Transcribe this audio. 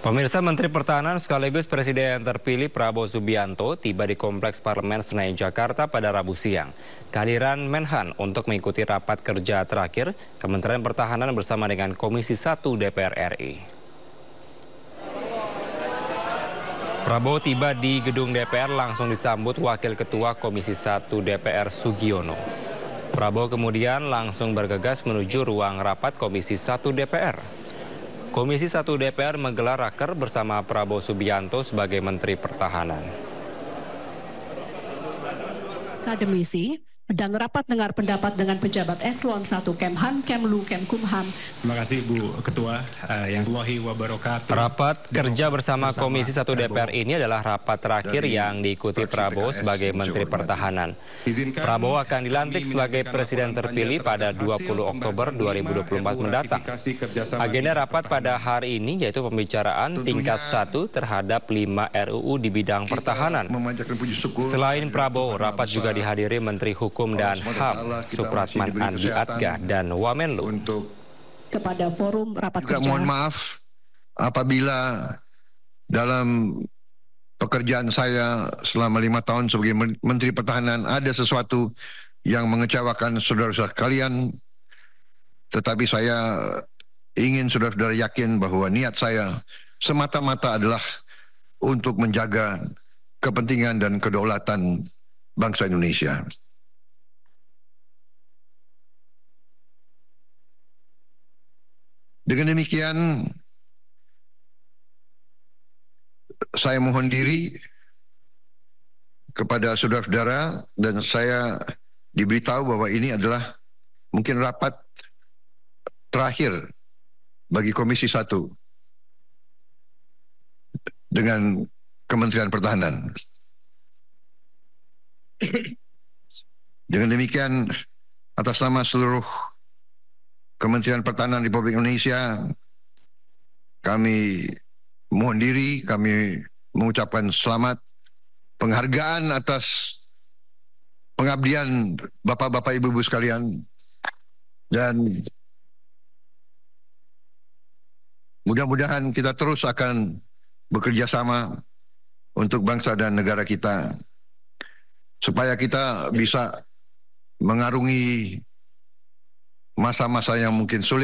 Pemirsa Menteri Pertahanan sekaligus Presiden terpilih Prabowo Subianto tiba di Kompleks Parlemen Senayan Jakarta pada Rabu siang. Kehadiran Menhan untuk mengikuti rapat kerja terakhir Kementerian Pertahanan bersama dengan Komisi 1 DPR RI. Prabowo tiba di gedung DPR langsung disambut Wakil Ketua Komisi 1 DPR Sugiono. Prabowo kemudian langsung bergegas menuju ruang rapat Komisi 1 DPR. Komisi 1 DPR menggelar raker bersama Prabowo Subianto sebagai Menteri Pertahanan. Akademisi dan rapat dengar pendapat dengan pejabat eselon 1 Kemhan, Kemlu, Kemkumham. Terima kasih Bu Ketua uh, yang Allahi wabarakatuh. Rapat kerja bersama Komisi 1 DPR ini adalah rapat terakhir yang diikuti Prabowo sebagai Menteri Pertahanan. Prabowo akan dilantik sebagai Presiden terpilih pada 20 Oktober 2024 mendatang. Agenda rapat pada hari ini yaitu pembicaraan tingkat 1 terhadap 5 RUU di bidang pertahanan. Selain Prabowo, rapat juga dihadiri Menteri Hukum Hukum dan HAM Supratman Andi Atga dan Wamenlu. Untuk kepada forum rapat kerja. Mohon maaf apabila dalam pekerjaan saya selama lima tahun sebagai Menteri Pertahanan ada sesuatu yang mengecewakan saudara-saudara kalian. Tetapi saya ingin saudara-saudara yakin bahwa niat saya semata-mata adalah untuk menjaga kepentingan dan kedaulatan bangsa Indonesia. Dengan demikian, saya mohon diri kepada saudara-saudara dan saya diberitahu bahwa ini adalah mungkin rapat terakhir bagi Komisi Satu dengan Kementerian Pertahanan. Dengan demikian, atas nama seluruh Kementerian Pertahanan Republik Indonesia kami mohon diri, kami mengucapkan selamat penghargaan atas pengabdian Bapak-bapak Ibu-ibu sekalian. Dan mudah-mudahan kita terus akan bekerja sama untuk bangsa dan negara kita supaya kita bisa mengarungi masa-masa yang mungkin sulit